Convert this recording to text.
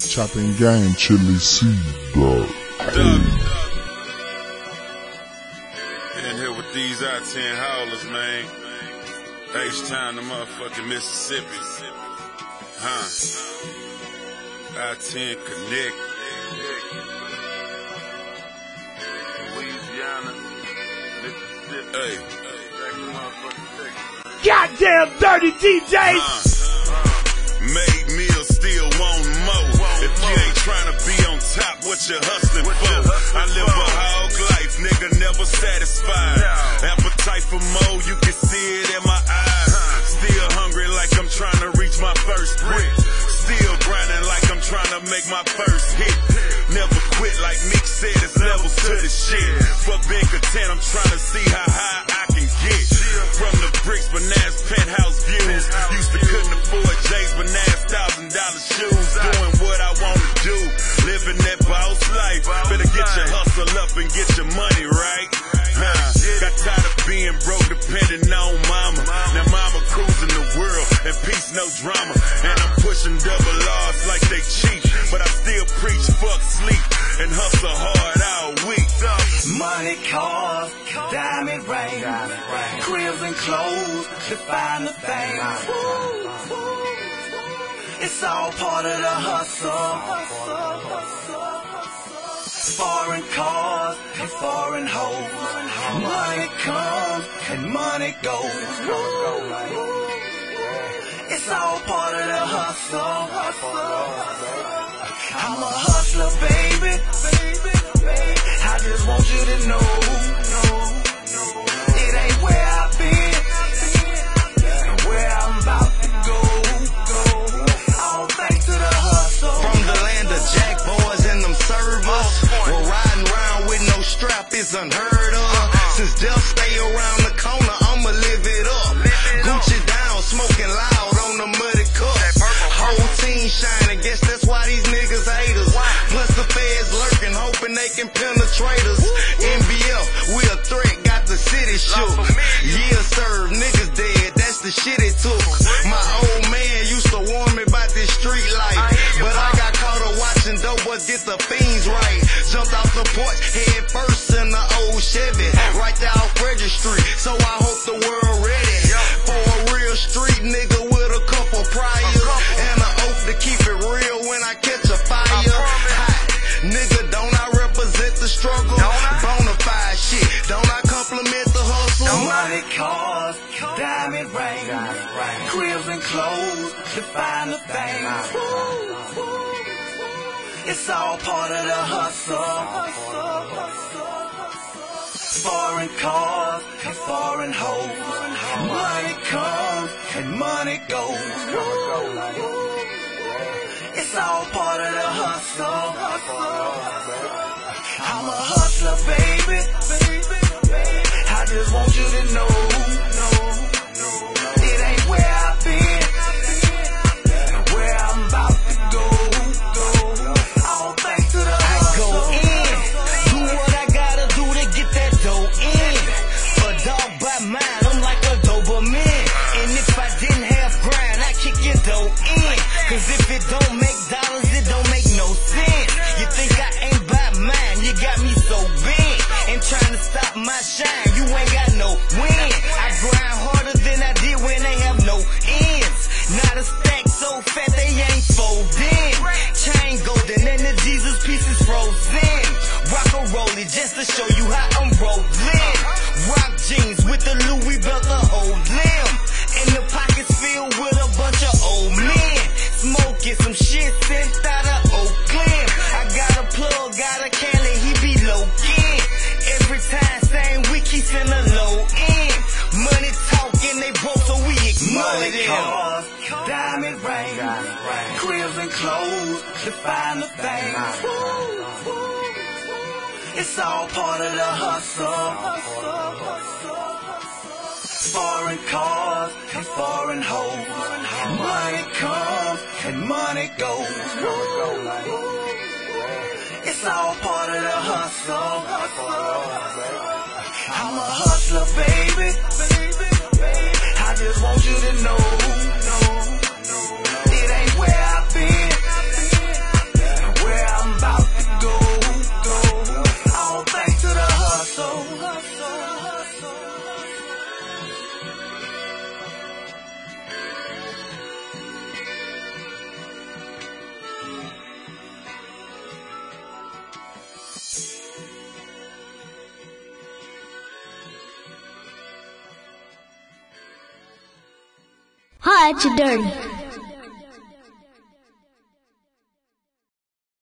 Chopping gang, chili seed, dog. In here with these I-10 Haulaz, man. H time the motherfucking Mississippi. Huh. I-10 Connect. Louisiana, Mississippi. Hey. Back to motherfucking Texas. Goddamn dirty DJs! Uh, made meals, still want more. If you ain't trying to be on top, what you hustling for? I live a hog life, nigga, never satisfied. Appetite for more, you can see it in my eyes. Still hungry like I'm trying to reach my first brick. Still grinding like I'm trying to make my first hit. Never quit like Nick said, it's levels to the shit. Fuck being content, I'm trying to see how high I can get. From the bricks, but now it's penthouse views. Used to couldn't afford J's, but now it's thousand dollar shoes. Boss life. Better get your hustle up and get your money right. Nah, got tired of being broke, depending on mama. Now mama cruising the world, and peace, no drama. And I'm pushing double R's like they cheap, but I still preach fuck sleep and hustle hard all week. Money, cars, diamond rings, cribs and clothes, define the things. It's all part of the hustle. Foreign cars and foreign hoes. Money comes and money goes. It's all part of the hustle. I'm a hustler, baby. I just want you to know. Unheard of. Since death stay around the corner, I'ma live it up. Gucci down, smoking loud on the muddy cup. Whole team shining, guess that's why these niggas hate us. Plus the feds lurking, hoping they can penetrate us. NBF, we a threat, got the city shook. Years served, niggas dead, that's the shit it took. My old man used to warn me about this street life, but I got caught up watching dope boys get the fiends right. Jumped off the porch, head cribs and clothes, the things. It's all part of the hustle. Foreign cars and foreign hoes. Money comes and money goes. It's all part of the hustle. I'm a hustler, baby. I just want you to know. My shine, you ain't got no win. I grind harder than I did when they have no ends. Not a stack so fat they ain't folding. Chain golden and the Jesus pieces frozen. Rock a rollie just to show you cars, diamond rings, cribs and clothes, define the things. It's all part of the hustle. Foreign cars and foreign hoes. Money comes and money goes. It's all part of the hustle. I'm a hustler, baby. You to know. At your dirty.